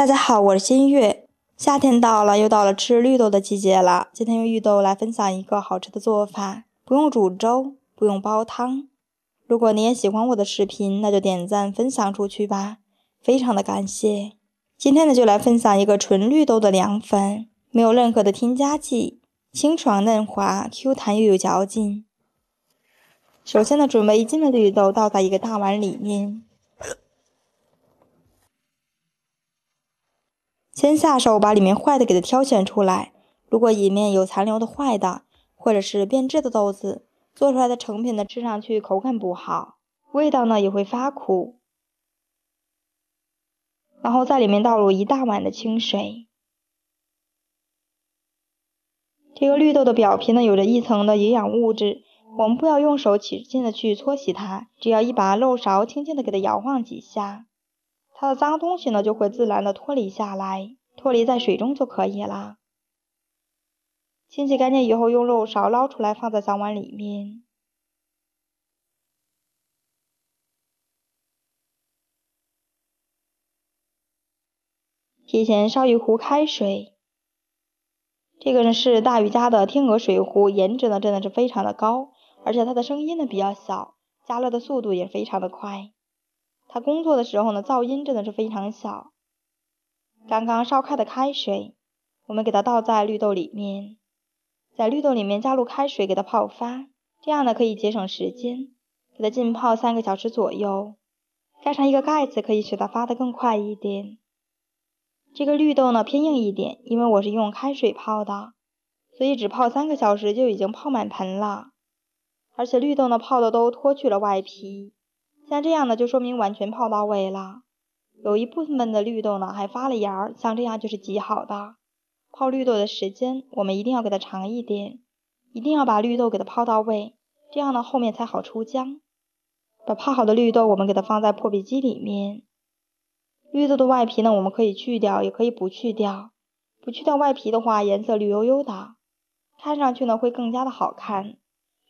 大家好，我是新月。夏天到了，又到了吃绿豆的季节了。今天用绿豆来分享一个好吃的做法，不用煮粥，不用煲汤。如果你也喜欢我的视频，那就点赞分享出去吧，非常的感谢。今天呢，就来分享一个纯绿豆的凉粉，没有任何的添加剂，清爽嫩滑，Q 弹又有嚼劲。首先呢，准备一斤的绿豆倒在一个大碗里面。先下手把里面坏的给它挑选出来。如果里面有残留的坏的，或者是变质的豆子，做出来的成品呢，吃上去口感不好，味道呢也会发苦。然后在里面倒入一大碗的清水。这个绿豆的表皮呢，有着一层的营养物质，我们不要用手使劲的去搓洗它，只要一把漏勺轻轻的给它摇晃几下。它的脏东西呢就会自然的脱离下来，脱离在水中就可以了。清洗干净以后，用漏勺捞出来，放在小碗里面。提前烧一壶开水，这个呢是大禹家的天鹅水壶，颜值呢真的是非常的高，而且它的声音呢比较小，加热的速度也非常的快。它工作的时候呢，噪音真的是非常小。刚刚烧开的开水，我们给它倒在绿豆里面，在绿豆里面加入开水给它泡发，这样呢可以节省时间，给它浸泡三个小时左右。盖上一个盖子，可以使它发的更快一点。这个绿豆呢偏硬一点，因为我是用开水泡的，所以只泡三个小时就已经泡满盆了。而且绿豆呢泡的都脱去了外皮。像这样呢，就说明完全泡到位了。有一部分的绿豆呢还发了芽儿，像这样就是极好的。泡绿豆的时间我们一定要给它长一点，一定要把绿豆给它泡到位，这样呢后面才好出浆。把泡好的绿豆我们给它放在破壁机里面。绿豆的外皮呢我们可以去掉，也可以不去掉。不去掉外皮的话，颜色绿油油的，看上去呢会更加的好看。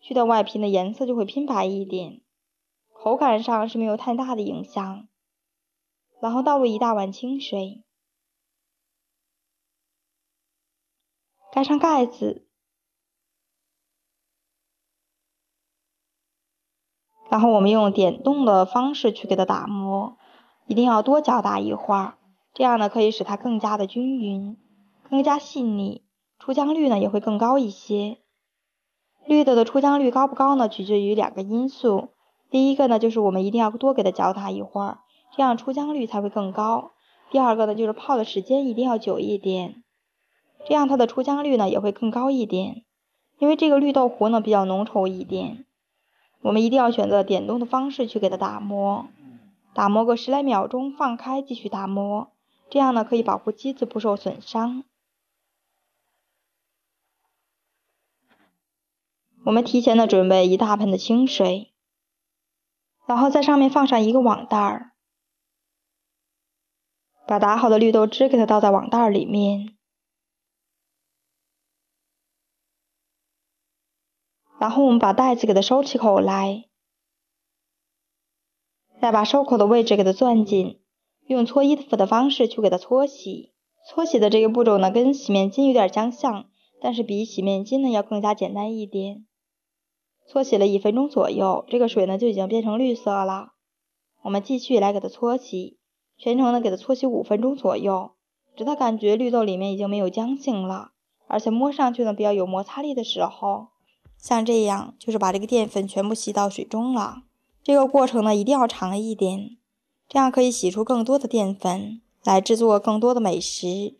去掉外皮呢，颜色就会偏白一点。口感上是没有太大的影响，然后倒入一大碗清水，盖上盖子，然后我们用点动的方式去给它打磨，一定要多搅打一会儿，这样呢可以使它更加的均匀，更加细腻，出浆率呢也会更高一些。绿豆的出浆率高不高呢？取决于两个因素。第一个呢，就是我们一定要多给它搅打一会儿，这样出浆率才会更高。第二个呢，就是泡的时间一定要久一点，这样它的出浆率呢也会更高一点。因为这个绿豆糊呢比较浓稠一点，我们一定要选择点动的方式去给它打磨，打磨个十来秒钟，放开继续打磨，这样呢可以保护机子不受损伤。我们提前的准备一大盆的清水。然后在上面放上一个网袋儿，把打好的绿豆汁给它倒在网袋儿里面，然后我们把袋子给它收起口来，再把收口的位置给它攥紧，用搓衣服的方式去给它搓洗。搓洗的这个步骤呢，跟洗面巾有点相像，但是比洗面巾呢要更加简单一点。搓洗了一分钟左右，这个水呢就已经变成绿色了。我们继续来给它搓洗，全程呢给它搓洗五分钟左右，直到感觉绿豆里面已经没有浆性了，而且摸上去呢比较有摩擦力的时候，像这样就是把这个淀粉全部吸到水中了。这个过程呢一定要长一点，这样可以洗出更多的淀粉，来制作更多的美食。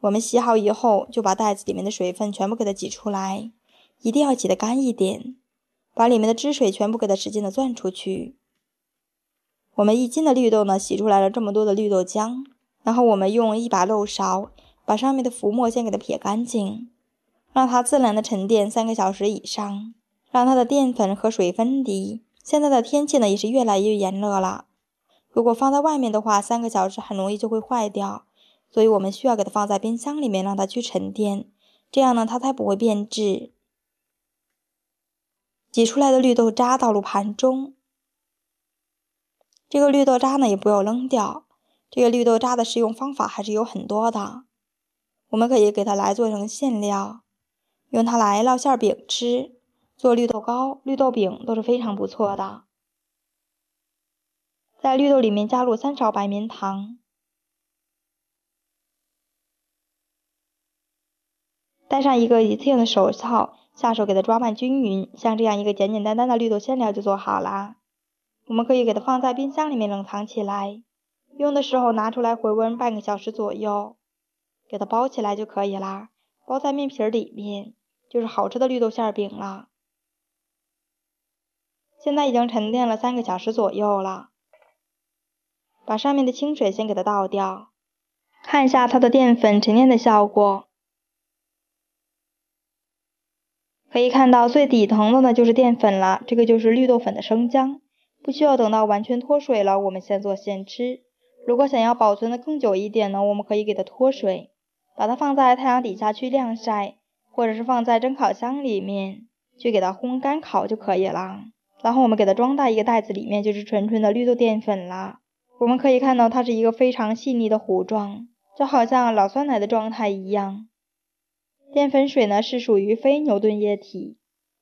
我们洗好以后，就把袋子里面的水分全部给它挤出来。一定要挤得干一点，把里面的汁水全部给它使劲的攥出去。我们一斤的绿豆呢，洗出来了这么多的绿豆浆，然后我们用一把漏勺把上面的浮沫先给它撇干净，让它自然的沉淀三个小时以上，让它的淀粉和水分离。现在的天气呢也是越来越炎热了，如果放在外面的话，三个小时很容易就会坏掉，所以我们需要给它放在冰箱里面让它去沉淀，这样呢它才不会变质。挤出来的绿豆渣倒入盘中，这个绿豆渣呢也不要扔掉，这个绿豆渣的食用方法还是有很多的。我们可以给它来做成馅料，用它来烙馅饼吃，做绿豆糕、绿豆饼都是非常不错的。在绿豆里面加入三勺白绵糖，戴上一个一次性的手套，下手给它抓拌均匀，像这样一个简简单单的绿豆馅料就做好啦。我们可以给它放在冰箱里面冷藏起来，用的时候拿出来回温半个小时左右，给它包起来就可以啦。包在面皮里面，就是好吃的绿豆馅饼了。现在已经沉淀了三个小时左右了。把上面的清水先给它倒掉，看一下它的淀粉沉淀的效果。可以看到最底层的呢就是淀粉了，这个就是绿豆粉的生姜，不需要等到完全脱水了，我们现做现吃。如果想要保存的更久一点呢，我们可以给它脱水，把它放在太阳底下去晾晒，或者是放在蒸烤箱里面去给它烘干烤就可以了。然后我们给它装到一个袋子里面，就是纯纯的绿豆淀粉了。我们可以看到，它是一个非常细腻的糊状，就好像老酸奶的状态一样。淀粉水呢是属于非牛顿液体，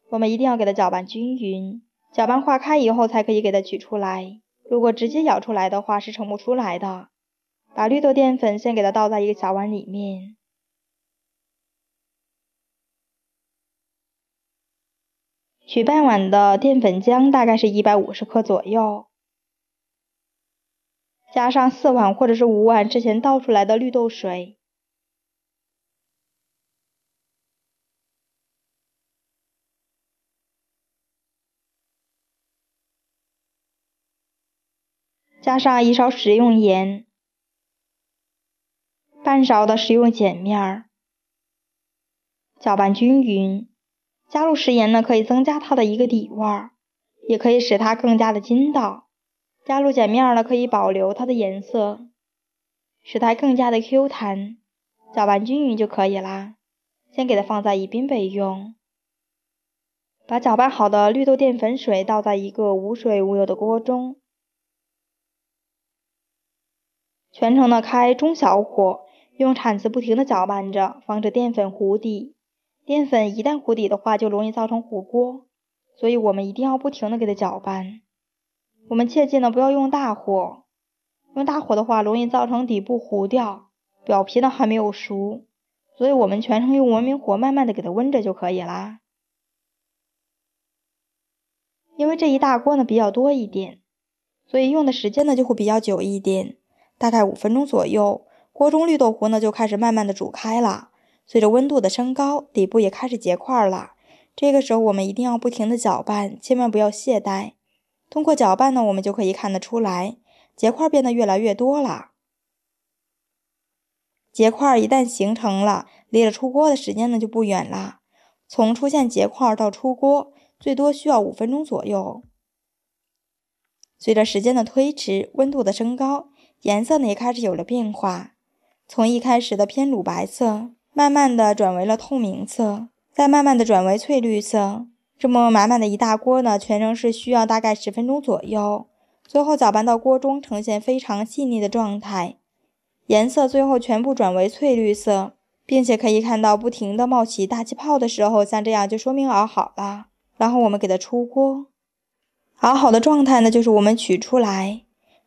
我们一定要给它搅拌均匀，搅拌化开以后才可以给它取出来。如果直接舀出来的话是盛不出来的。把绿豆淀粉先给它倒在一个小碗里面，取半碗的淀粉浆，大概是一百五十克左右。加上四碗或者是五碗之前倒出来的绿豆水，加上一勺食用盐，半勺的食用碱面儿，搅拌均匀。加入食盐呢，可以增加它的一个底味儿，也可以使它更加的筋道。加入碱面呢，可以保留它的颜色，使它更加的 Q 弹。搅拌均匀就可以啦。先给它放在一边备用。把搅拌好的绿豆淀粉水倒在一个无水无油的锅中，全程的开中小火，用铲子不停的搅拌着，防止淀粉糊底。淀粉一旦糊底的话，就容易造成糊锅，所以我们一定要不停的给它搅拌。我们切记呢，不要用大火，用大火的话容易造成底部糊掉，表皮呢还没有熟，所以我们全程用文明火慢慢的给它温着就可以啦。因为这一大锅呢比较多一点，所以用的时间呢就会比较久一点，大概五分钟左右，锅中绿豆糊呢就开始慢慢的煮开了，随着温度的升高，底部也开始结块了。这个时候我们一定要不停的搅拌，千万不要懈怠。通过搅拌呢，我们就可以看得出来，结块变得越来越多了。结块一旦形成了，离了出锅的时间呢就不远了。从出现结块到出锅，最多需要五分钟左右。随着时间的推迟，温度的升高，颜色呢也开始有了变化，从一开始的偏乳白色，慢慢的转为了透明色，再慢慢的转为翠绿色。这么满满的一大锅呢，全程是需要大概十分钟左右。最后搅拌到锅中呈现非常细腻的状态，颜色最后全部转为翠绿色，并且可以看到不停的冒起大气泡的时候，像这样就说明熬好了。然后我们给它出锅，熬好的状态呢，就是我们取出来，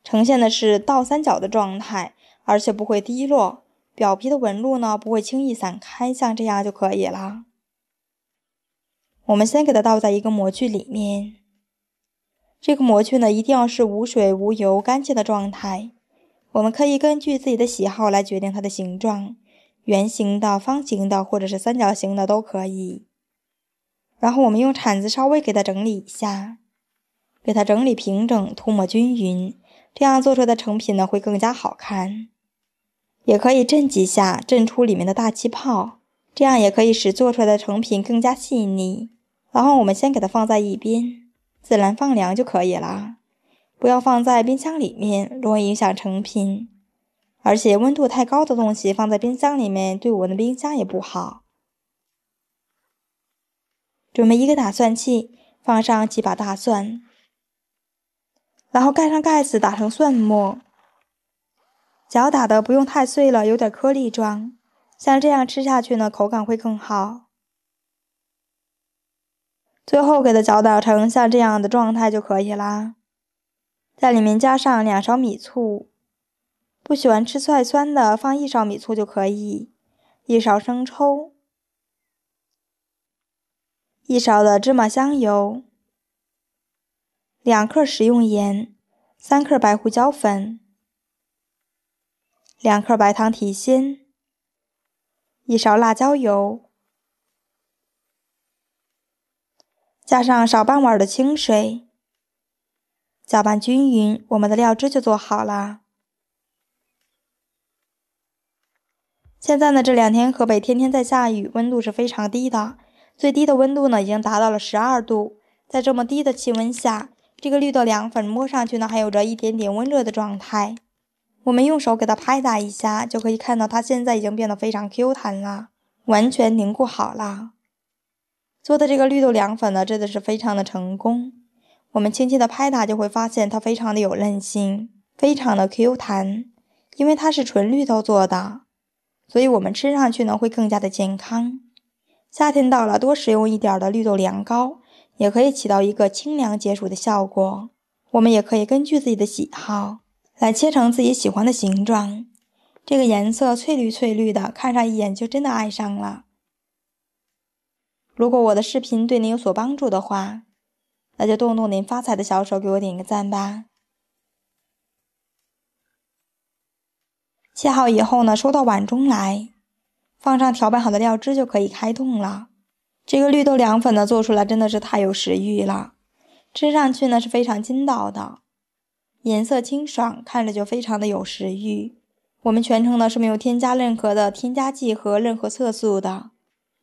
呈现的是倒三角的状态，而且不会滴落，表皮的纹路呢不会轻易散开，像这样就可以了。我们先给它倒在一个模具里面，这个模具呢一定要是无水无油、干净的状态。我们可以根据自己的喜好来决定它的形状，圆形的、方形的或者是三角形的都可以。然后我们用铲子稍微给它整理一下，给它整理平整、涂抹均匀，这样做出来的成品呢会更加好看。也可以震几下，震出里面的大气泡，这样也可以使做出来的成品更加细腻。然后我们先给它放在一边，自然放凉就可以了。不要放在冰箱里面，容易影响成品。而且温度太高的东西放在冰箱里面，对我们的冰箱也不好。准备一个打蒜器，放上几把大蒜，然后盖上盖子，打成蒜末。搅打的不用太碎了，有点颗粒状，像这样吃下去呢，口感会更好。最后给它搅打成像这样的状态就可以啦。在里面加上两勺米醋，不喜欢吃太酸的，放一勺米醋就可以。一勺生抽，一勺的芝麻香油，两克食用盐，三克白胡椒粉，两克白糖提鲜，一勺辣椒油，加上少半碗的清水。搅拌均匀，我们的料汁就做好了。现在呢，这两天河北天天在下雨，温度是非常低的，最低的温度呢已经达到了十二度。在这么低的气温下，这个绿豆凉粉摸上去呢还有着一点点温热的状态。我们用手给它拍打一下，就可以看到它现在已经变得非常 Q 弹了，完全凝固好了。做的这个绿豆凉粉呢，真的是非常的成功。我们轻轻的拍打，就会发现它非常的有韧性，非常的 Q 弹。因为它是纯绿豆做的，所以我们吃上去呢会更加的健康。夏天到了，多食用一点的绿豆凉糕，也可以起到一个清凉解暑的效果。我们也可以根据自己的喜好来切成自己喜欢的形状。这个颜色翠绿翠绿的，看上一眼就真的爱上了。如果我的视频对您有所帮助的话，那就动动您发财的小手，给我点个赞吧。切好以后呢，收到碗中来，放上调拌好的料汁就可以开动了。这个绿豆凉粉呢，做出来真的是太有食欲了，吃上去呢是非常筋道的，颜色清爽，看着就非常的有食欲。我们全程呢是没有添加任何的添加剂和任何色素的。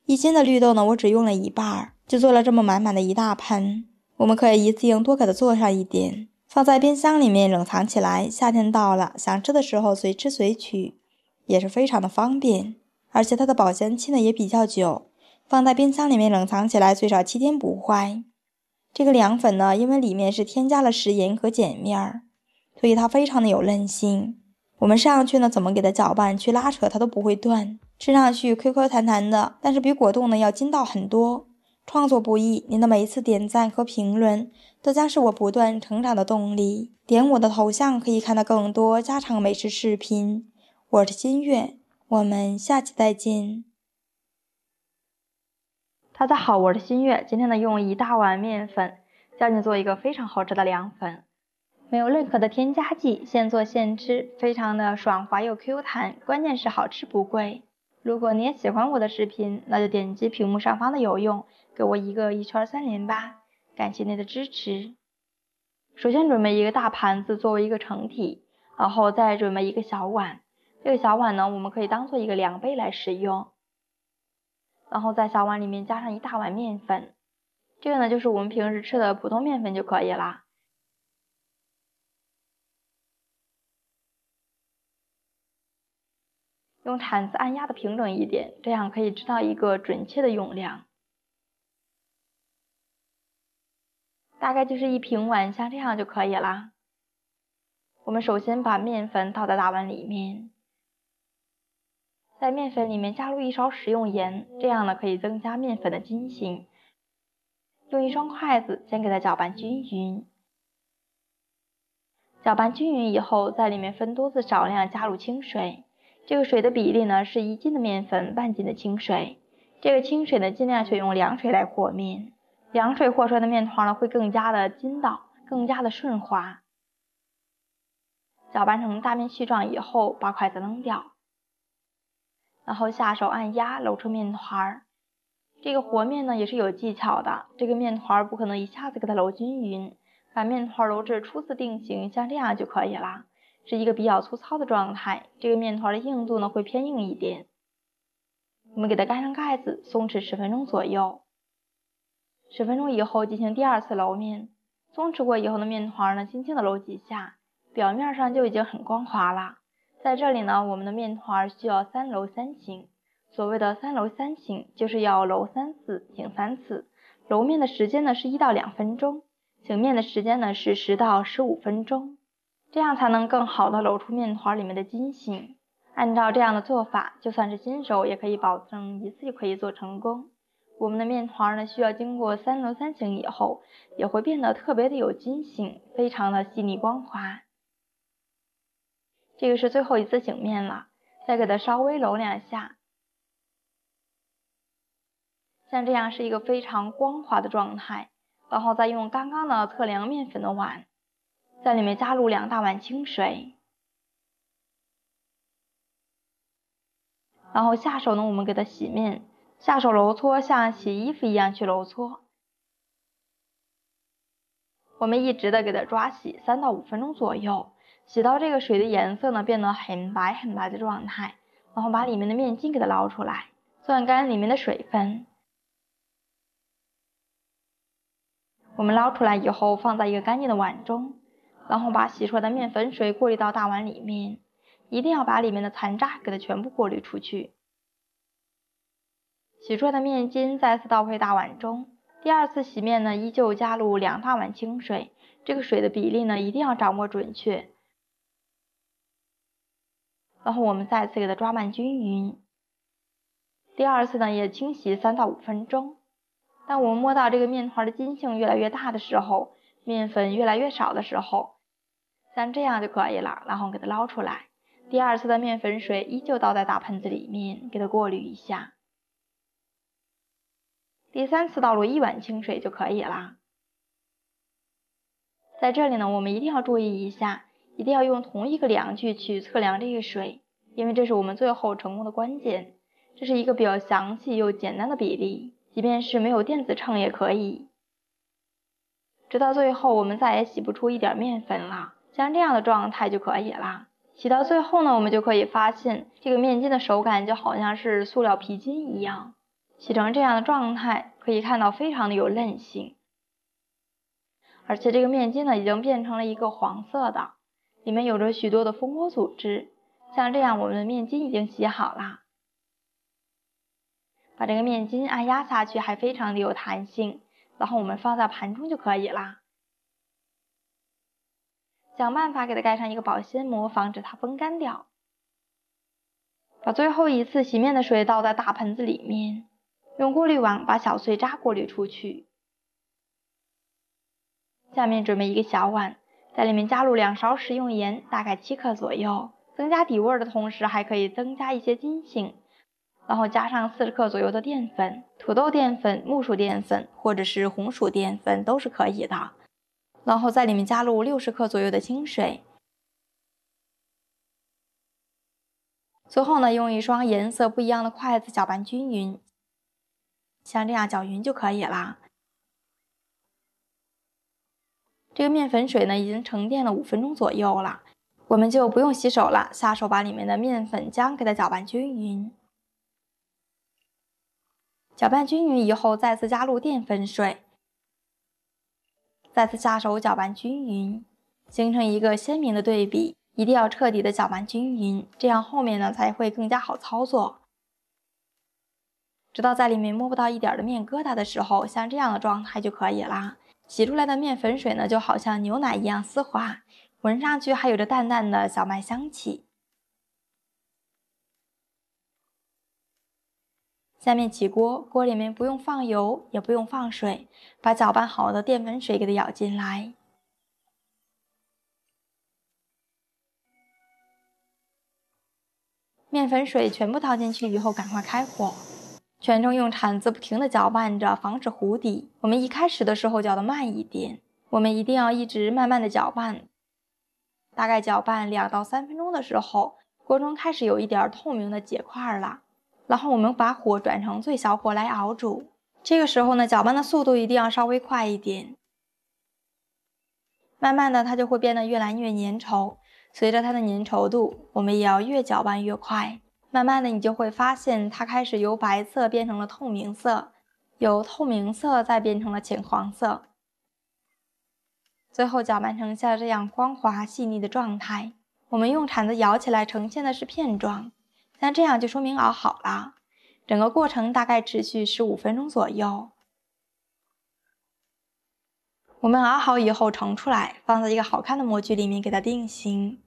一斤的绿豆呢，我只用了一半，就做了这么满满的一大盆。我们可以一次性多给它做上一点，放在冰箱里面冷藏起来。夏天到了，想吃的时候随吃随取，也是非常的方便。而且它的保鲜期呢也比较久，放在冰箱里面冷藏起来最少七天不坏。这个凉粉呢，因为里面是添加了食盐和碱面儿，所以它非常的有韧性。我们上去呢怎么给它搅拌去拉扯，它都不会断，吃上去 Q Q 弹弹的，但是比果冻呢要筋道很多。创作不易，您的每一次点赞和评论都将是我不断成长的动力。点我的头像可以看到更多家常美食视频。我是新月，我们下期再见。大家好，我是新月，今天呢用一大碗面粉教你做一个非常好吃的凉粉，没有任何的添加剂，现做现吃，非常的爽滑又 Q 弹，关键是好吃不贵。如果你也喜欢我的视频，那就点击屏幕上方的有用。给我一个一圈三连吧，感谢您的支持。首先准备一个大盘子作为一个成体，然后再准备一个小碗。这个小碗呢，我们可以当做一个量杯来使用。然后在小碗里面加上一大碗面粉，这个呢就是我们平时吃的普通面粉就可以啦。用铲子按压的平整一点，这样可以知道一个准确的用量。大概就是一平碗，像这样就可以了。我们首先把面粉倒在大碗里面，在面粉里面加入一勺食用盐，这样呢可以增加面粉的筋性。用一双筷子先给它搅拌均匀，搅拌均匀以后，在里面分多次少量加入清水，这个水的比例呢是一斤的面粉半斤的清水。这个清水呢尽量选用凉水来和面。凉水和出来的面团呢，会更加的筋道，更加的顺滑。搅拌成大面絮状以后，把筷子扔掉，然后下手按压，揉成面团儿。这个和面呢也是有技巧的，这个面团儿不可能一下子给它揉均匀，把面团揉至初次定型，像这样就可以了，是一个比较粗糙的状态。这个面团的硬度呢会偏硬一点。我们给它盖上盖子，松弛十分钟左右。十分钟以后进行第二次揉面，松弛过以后的面团呢，轻轻的揉几下，表面上就已经很光滑了。在这里呢，我们的面团需要三揉三醒。所谓的三揉三醒，就是要揉三次，醒三次。揉面的时间呢是一到两分钟，醒面的时间呢是十到十五分钟。这样才能更好的揉出面团里面的筋性。按照这样的做法，就算是新手也可以保证一次就可以做成功。我们的面团呢，需要经过三揉三醒以后，也会变得特别的有筋性，非常的细腻光滑。这个是最后一次醒面了，再给它稍微揉两下，像这样是一个非常光滑的状态。然后再用刚刚的测量面粉的碗，在里面加入两大碗清水，然后下手呢，我们给它洗面。下手揉搓，像洗衣服一样去揉搓。我们一直的给它抓洗三到五分钟左右，洗到这个水的颜色呢变得很白很白的状态，然后把里面的面筋给它捞出来，攥干里面的水分。我们捞出来以后，放在一个干净的碗中，然后把洗出来的面粉水过滤到大碗里面，一定要把里面的残渣给它全部过滤出去。洗出来的面筋再次倒回大碗中，第二次洗面呢，依旧加入两大碗清水，这个水的比例呢一定要掌握准确。然后我们再次给它抓拌均匀，第二次呢也清洗三到五分钟。当我们摸到这个面团的筋性越来越大的时候，面粉越来越少的时候，像这样就可以了。然后给它捞出来，第二次的面粉水依旧倒在大盆子里面，给它过滤一下。第三次倒入一碗清水就可以了。在这里呢，我们一定要注意一下，一定要用同一个量具去测量这个水，因为这是我们最后成功的关键。这是一个比较详细又简单的比例，即便是没有电子秤也可以。直到最后，我们再也洗不出一点面粉了，像这样的状态就可以了。洗到最后呢，我们就可以发现这个面筋的手感就好像是塑料皮筋一样。洗成这样的状态，可以看到非常的有韧性，而且这个面筋呢已经变成了一个黄色的，里面有着许多的蜂窝组织。像这样，我们的面筋已经洗好了。把这个面筋按压下去，还非常的有弹性，然后我们放在盘中就可以了。想办法给它盖上一个保鲜膜，防止它风干掉。把最后一次洗面的水倒在大盆子里面。用过滤网把小碎渣过滤出去。下面准备一个小碗，在里面加入两勺食用盐，大概七克左右，增加底味的同时还可以增加一些筋性。然后加上四十克左右的淀粉，土豆淀粉、木薯淀粉或者是红薯淀粉都是可以的。然后在里面加入六十克左右的清水。最后呢，用一双颜色不一样的筷子搅拌均匀。像这样搅匀就可以了。这个面粉水呢，已经沉淀了五分钟左右了，我们就不用洗手了，下手把里面的面粉浆给它搅拌均匀。搅拌均匀以后，再次加入淀粉水，再次下手搅拌均匀，形成一个鲜明的对比。一定要彻底的搅拌均匀，这样后面呢才会更加好操作。直到在里面摸不到一点的面疙瘩的时候，像这样的状态就可以啦。洗出来的面粉水呢，就好像牛奶一样丝滑，闻上去还有着淡淡的小麦香气。下面起锅，锅里面不用放油，也不用放水，把搅拌好的淀粉水给它舀进来。面粉水全部倒进去以后，赶快开火。全程用铲子不停地搅拌着，防止糊底。我们一开始的时候搅得慢一点，我们一定要一直慢慢的搅拌。大概搅拌两到三分钟的时候，锅中开始有一点透明的结块了。然后我们把火转成最小火来熬煮。这个时候呢，搅拌的速度一定要稍微快一点。慢慢的，它就会变得越来越粘稠。随着它的粘稠度，我们也要越搅拌越快。慢慢的，你就会发现它开始由白色变成了透明色，由透明色再变成了浅黄色，最后搅拌成像这样光滑细腻的状态。我们用铲子舀起来，呈现的是片状，像这样就说明熬好了。整个过程大概持续十五分钟左右。我们熬好以后盛出来，放在一个好看的模具里面给它定型。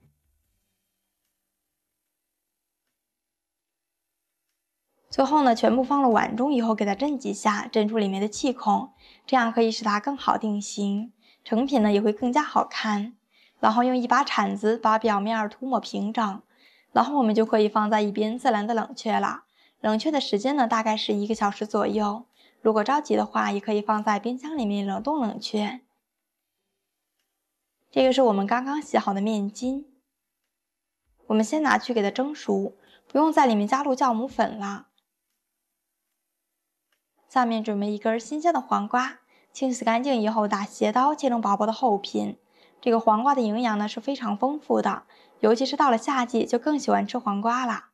最后呢，全部放了碗中以后，给它震几下，震出里面的气孔，这样可以使它更好定型，成品呢也会更加好看。然后用一把铲子把表面涂抹平整，然后我们就可以放在一边自然的冷却了。冷却的时间呢，大概是一个小时左右。如果着急的话，也可以放在冰箱里面冷冻冷却。这个是我们刚刚洗好的面筋，我们先拿去给它蒸熟，不用在里面加入酵母粉了。下面准备一根新鲜的黄瓜，清洗干净以后打斜刀切成薄薄的厚片。这个黄瓜的营养呢是非常丰富的，尤其是到了夏季就更喜欢吃黄瓜了。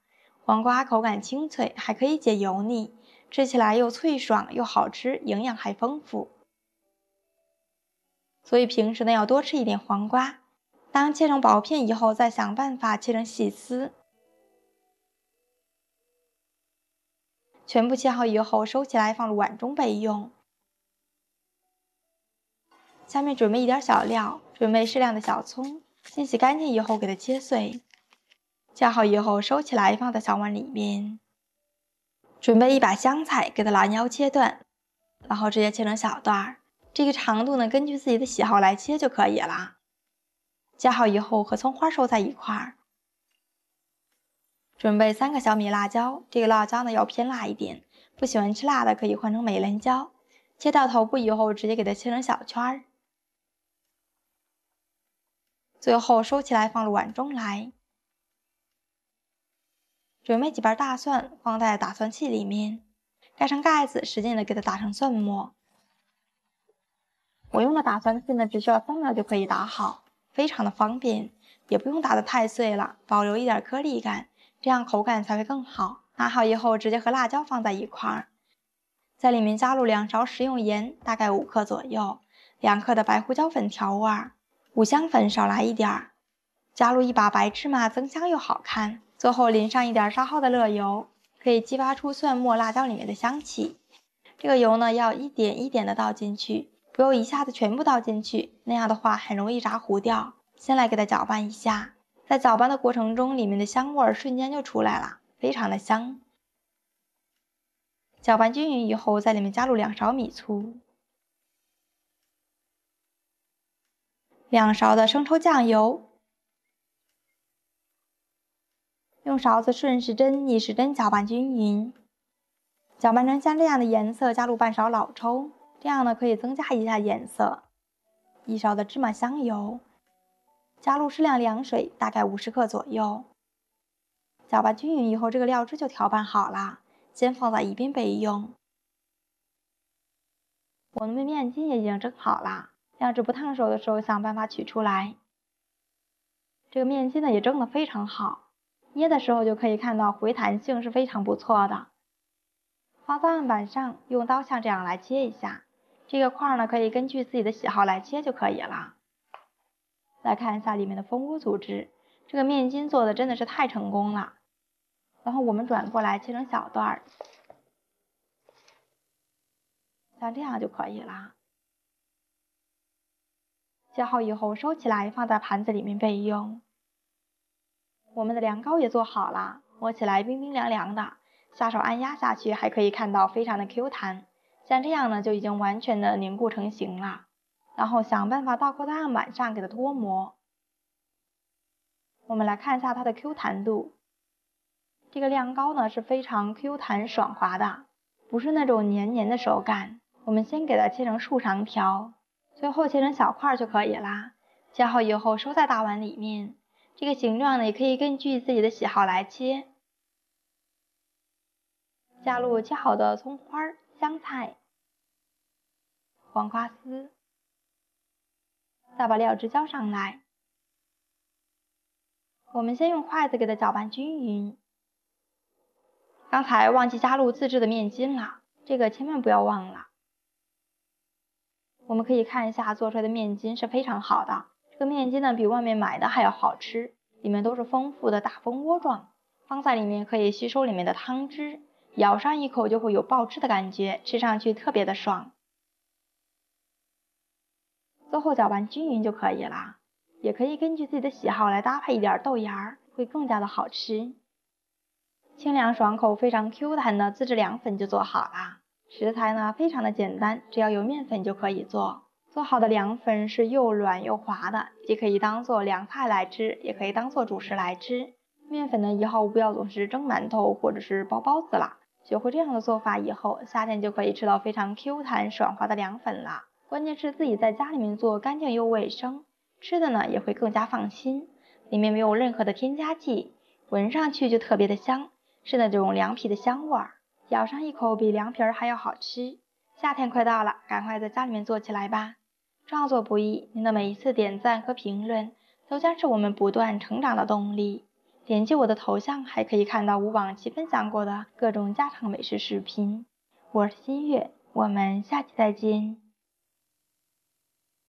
黄瓜口感清脆，还可以解油腻，吃起来又脆爽又好吃，营养还丰富。所以平时呢要多吃一点黄瓜。当切成薄片以后，再想办法切成细丝。全部切好以后，收起来放入碗中备用。下面准备一点小料，准备适量的小葱，清洗干净以后给它切碎。切好以后收起来放在小碗里面。准备一把香菜，给它拦腰切断，然后直接切成小段儿。这个长度呢，根据自己的喜好来切就可以了。切好以后和葱花收在一块儿。准备三个小米辣椒，这个辣椒呢要偏辣一点，不喜欢吃辣的可以换成美人椒。切到头部以后，直接给它切成小圈儿。最后收起来放入碗中来。准备几瓣大蒜，放在打蒜器里面，盖上盖子，使劲的给它打成蒜末。我用的打蒜器呢，只需要三秒就可以打好，非常的方便，也不用打得太碎了，保留一点颗粒感。这样口感才会更好。拿好以后，直接和辣椒放在一块儿，在里面加入两勺食用盐，大概五克左右，两克的白胡椒粉调味儿，五香粉少来一点儿，加入一把白芝麻，增香又好看。最后淋上一点烧好的热油，可以激发出蒜末、辣椒里面的香气。这个油呢，要一点一点的倒进去，不用一下子全部倒进去，那样的话很容易炸糊掉。先来给它搅拌一下。在搅拌的过程中，里面的香味儿瞬间就出来了，非常的香。搅拌均匀以后，在里面加入两勺米醋，两勺的生抽酱油，用勺子顺时针、逆时针搅拌均匀，搅拌成像这样的颜色，加入半勺老抽，这样呢可以增加一下颜色。一勺的芝麻香油。加入适量凉水，大概五十克左右，搅拌均匀以后，这个料汁就调拌好了，先放在一边备用。我们的面筋也已经蒸好了，料汁不烫手的时候，想办法取出来。这个面筋呢也蒸的非常好，捏的时候就可以看到回弹性是非常不错的。放在案板上，用刀像这样来切一下，这个块呢可以根据自己的喜好来切就可以了。来看一下里面的蜂窝组织，这个面筋做的真的是太成功了。然后我们转过来切成小段儿，像这样就可以了。切好以后收起来，放在盘子里面备用。我们的凉糕也做好了，摸起来冰冰凉凉的，下手按压下去还可以看到非常的 Q 弹，像这样呢就已经完全的凝固成型了。然后想办法倒扣在案板上给它脱模。我们来看一下它的 Q 弹度，这个量糕呢是非常 Q 弹爽滑的，不是那种黏黏的手感。我们先给它切成竖长条，最后切成小块就可以啦。切好以后收在大碗里面，这个形状呢也可以根据自己的喜好来切。加入切好的葱花、香菜、黄瓜丝。再把料汁浇上来，我们先用筷子给它搅拌均匀。刚才忘记加入自制的面筋了，这个千万不要忘了。我们可以看一下做出来的面筋是非常好的，这个面筋呢比外面买的还要好吃，里面都是丰富的大蜂窝状，放在里面可以吸收里面的汤汁，咬上一口就会有爆汁的感觉，吃上去特别的爽。最后搅拌均匀就可以了。也可以根据自己的喜好来搭配一点豆芽儿，会更加的好吃。清凉爽口、非常 Q 弹的自制凉粉就做好啦。食材呢非常的简单，只要有面粉就可以做。做好的凉粉是又软又滑的，既可以当做凉菜来吃，也可以当做主食来吃。面粉呢以后不要总是蒸馒头或者是包包子了，学会这样的做法以后，夏天就可以吃到非常 Q 弹爽滑的凉粉了。关键是自己在家里面做，干净又卫生。吃的呢也会更加放心，里面没有任何的添加剂，闻上去就特别的香，是那种凉皮的香味儿，咬上一口比凉皮儿还要好吃。夏天快到了，赶快在家里面做起来吧！创作不易，您的每一次点赞和评论都将是我们不断成长的动力。点击我的头像，还可以看到我往期分享过的各种家常美食视频。我是新月，我们下期再见。